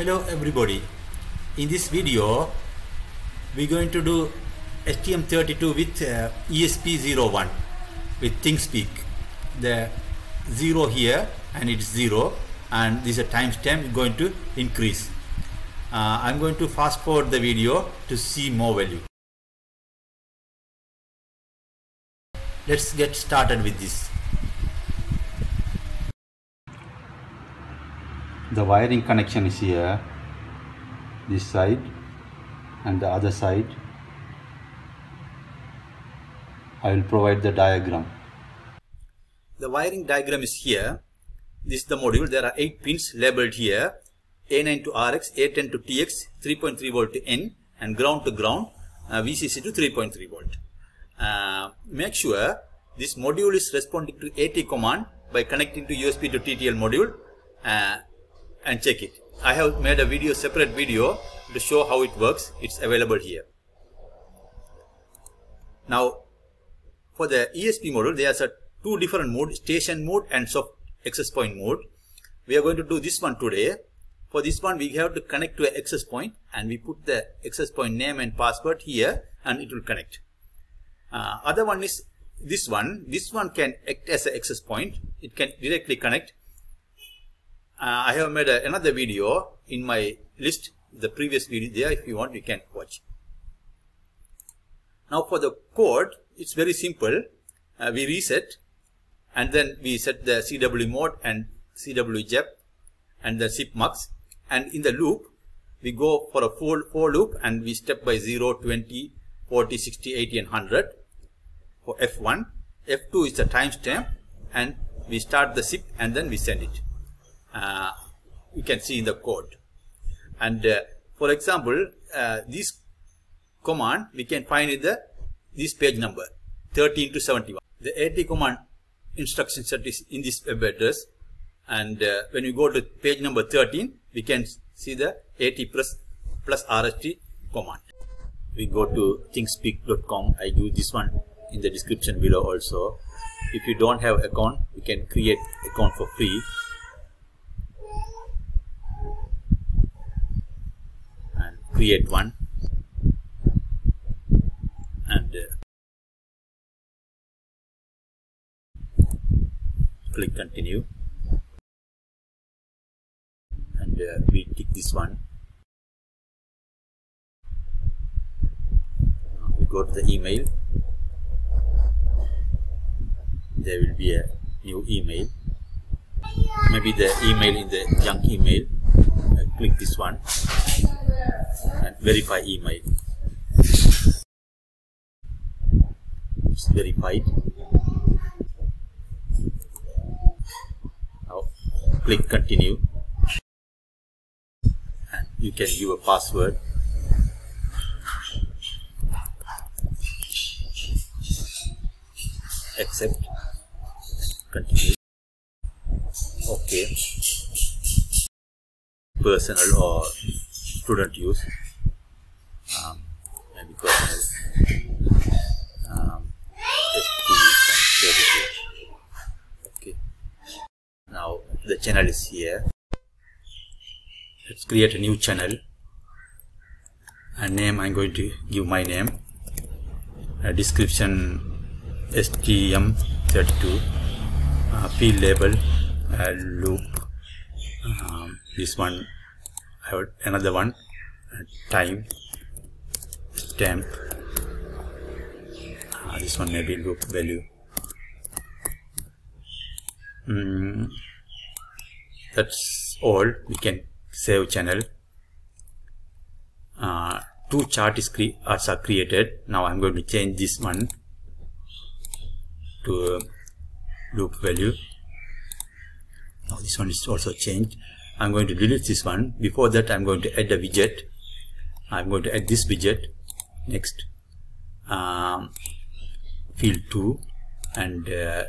Hello everybody. In this video, we're going to do STM32 with uh, ESP01 with ThingSpeak The zero here and it's zero and this is a timestamp going to increase. Uh, I'm going to fast forward the video to see more value. Let's get started with this. The wiring connection is here this side and the other side. I will provide the diagram. The wiring diagram is here. This is the module. There are 8 pins labeled here. A9 to RX, A10 to TX, 3.3 volt to N and ground to ground, uh, VCC to 3.3 volt. Uh, make sure this module is responding to AT command by connecting to USB to TTL module. Uh, and check it. I have made a video, separate video to show how it works. It's available here. Now, for the ESP module, there are two different modes, station mode and soft access point mode. We are going to do this one today. For this one, we have to connect to an access point and we put the access point name and password here and it will connect. Uh, other one is this one. This one can act as an access point. It can directly connect uh, I have made a, another video in my list, the previous video there, if you want, you can watch. Now for the code, it's very simple. Uh, we reset and then we set the CW mode and CW JAP and the CIP mux and in the loop, we go for a full for loop and we step by 0, 20, 40, 60, 80 and 100 for F1. F2 is the timestamp and we start the CIP and then we send it uh, you can see in the code. And uh, for example, uh, this command we can find in the this page number 13 to 71. The AT command instruction set is in this web address. And uh, when you go to page number 13, we can see the AT plus plus RST command. We go to thingspeak.com. I do this one in the description below also. If you don't have account, you can create account for free create one. And uh, click continue. And uh, we tick this one. We go to the email. There will be a new email. Maybe the email in the junk email. Uh, click this one and verify email. It's verified. Now click continue and you can give a password. Accept. Continue. Okay. Personal or student use. Um, um, okay. Now the channel is here. Let's create a new channel. A name I'm going to give my name. A description STM32 uh, field label uh, loop. Um, this one have another one. Uh, time. Temp uh, this one maybe loop value. Mm, that's all. We can save channel. Uh, two chart is cre are created. Now I'm going to change this one to loop value. Now this one is also changed I'm going to delete this one. Before that, I'm going to add a widget. I'm going to add this widget. Next, um, field 2 and uh,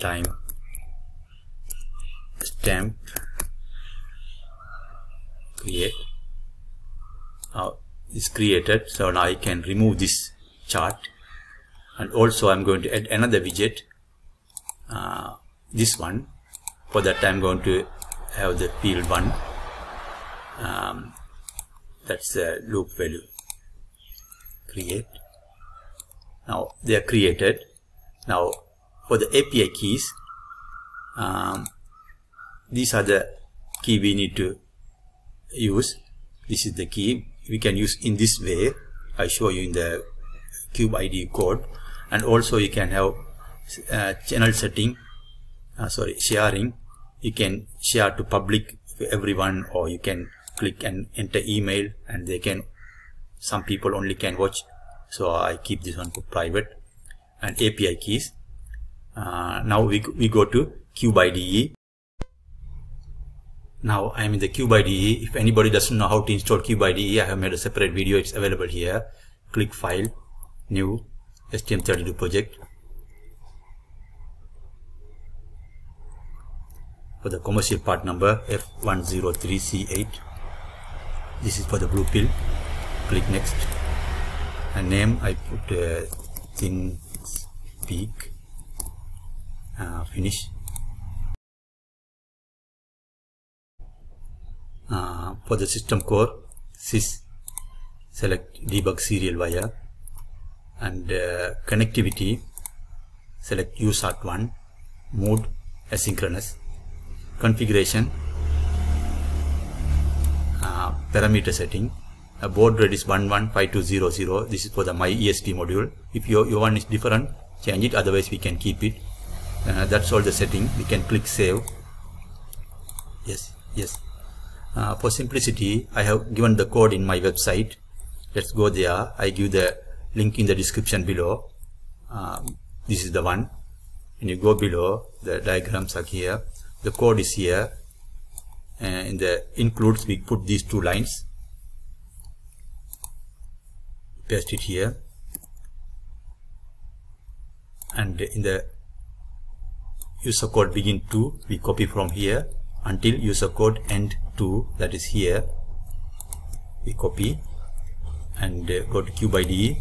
time stamp. Create. Now it's created. So now I can remove this chart. And also I'm going to add another widget. Uh, this one for that I'm going to have the field 1 um, that's the loop value. Create. Now they are created. Now for the API keys um, these are the key we need to use. This is the key we can use in this way. I show you in the cube IDE code. And also you can have uh, channel setting uh, sorry sharing. You can share to public everyone or you can click and enter email and they can some people only can watch. So I keep this one for private. And API keys. Uh, now we, we go to cube IDE now I am in the cube IDE if anybody doesn't know how to install cube IDE I have made a separate video. It's available here. Click file new STM32 project for the commercial part number F103C8 this is for the blue pill. Click next. And name I put uh, peak uh, finish. Uh, for the system core sys select debug serial wire and uh, connectivity select USART1 mode asynchronous configuration uh, parameter setting. A baud rate is 115200 this is for the my ESP module. If your, your one is different change it. Otherwise we can keep it. Uh, that's all the setting. We can click save. Yes yes. Uh, for simplicity I have given the code in my website. Let's go there. I give the link in the description below. Um, this is the one. When you go below the diagrams are here the code is here and in the includes we put these two lines. Paste it here. And in the user code begin to we copy from here until user code end to that is here. We copy and uh, go to IDE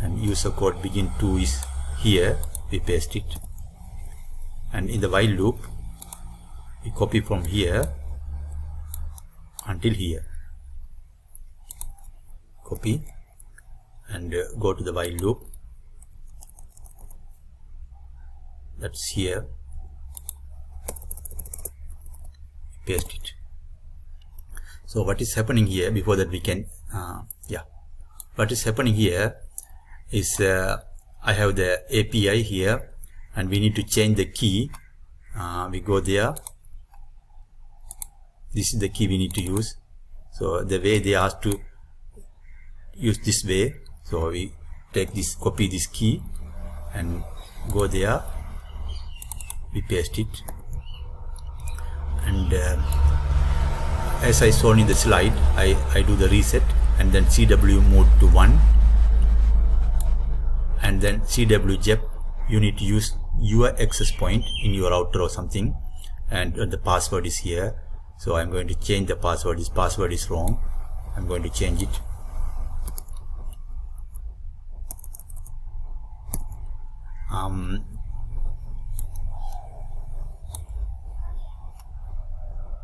and user code begin to is here. We paste it and in the while loop we copy from here until here. Copy and uh, go to the while loop. That's here. Paste it. So what is happening here before that we can uh, yeah. What is happening here is uh, I have the API here and we need to change the key. Uh, we go there. This is the key we need to use. So the way they ask to use this way. So we take this copy this key and go there. We paste it. And uh, as I shown in the slide I, I do the reset and then CW mode to 1 and then CW JAP you need to use your access point in your router or something and the password is here. So I'm going to change the password. This password is wrong. I'm going to change it. Um,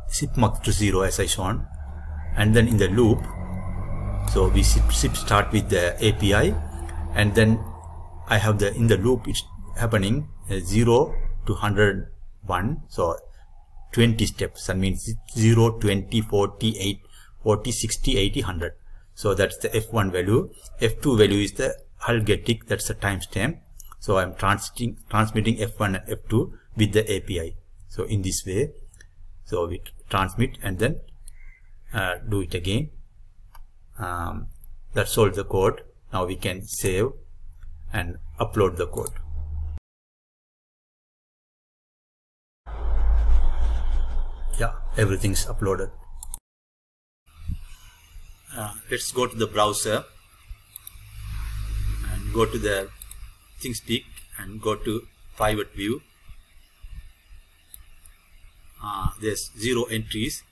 CIP to 0 as I shown. And then in the loop so we CIP, CIP start with the API and then I have the in the loop it's happening uh, 0 to 101 so 20 steps. That means 0 20 40 8 40 60 80 100 so that's the f1 value. F2 value is the HAL_GetTick that's the timestamp. So i'm transmitting transmitting f1 and f2 with the api so in this way so we transmit and then uh, do it again. Um, that's all the code. Now we can save and upload the code yeah everything's uploaded. Uh, let's go to the browser and go to the ThingSpeak and go to private view. Uh, there's zero entries.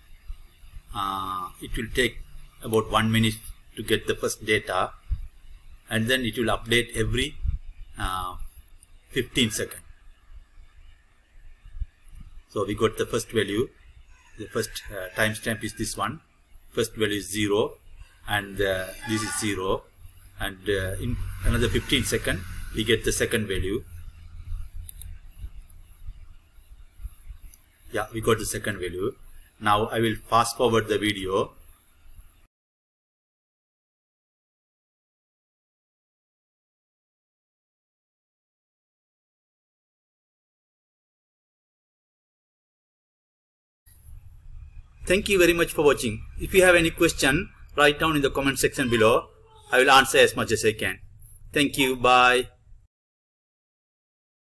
Uh, it will take about one minute to get the first data and then it will update every uh, 15 seconds. So we got the first value the first uh, timestamp is this one. First value is 0 and uh, this is 0 and uh, in another 15 second we get the second value. Yeah we got the second value. Now I will fast forward the video Thank you very much for watching. If you have any question, write down in the comment section below. I will answer as much as I can. Thank you. Bye.